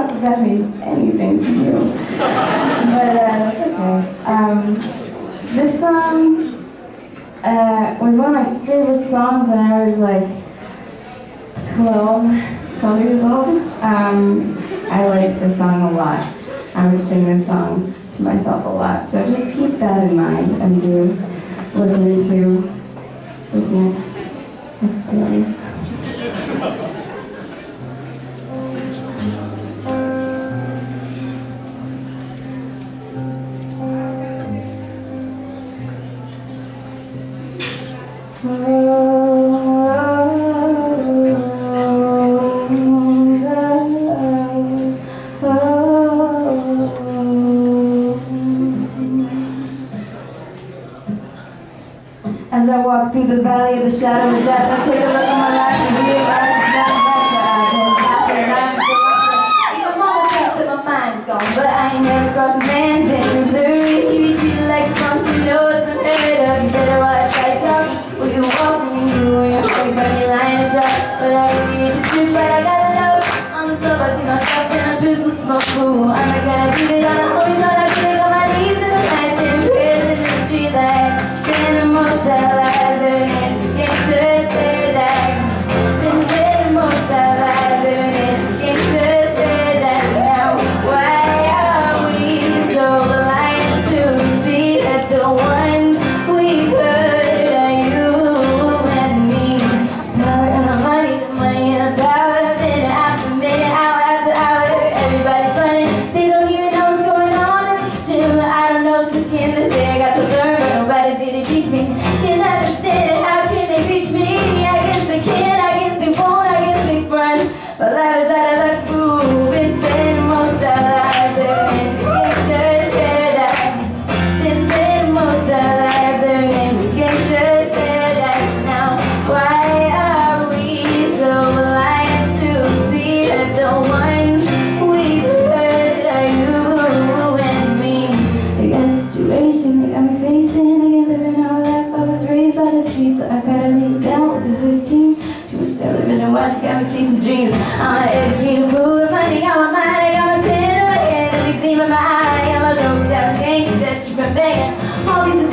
not that that means anything to you. but uh, okay. Um, this song uh, was one of my favorite songs when I was like 12, 12 years old. Um, I liked this song a lot. I would sing this song to myself a lot. So just keep that in mind as you listen to this next As I walk through the valley of the shadow of death, I take a look once again. situation that I'm facing. again, living our life. I was raised by the streets. So I gotta be down with the hood team. Too much television watching got me chasing dreams. I'm an educated fool with money on my mind. I got my tin in my hand, everything in my eye. I got my dope down gangsta that you've been begging. All these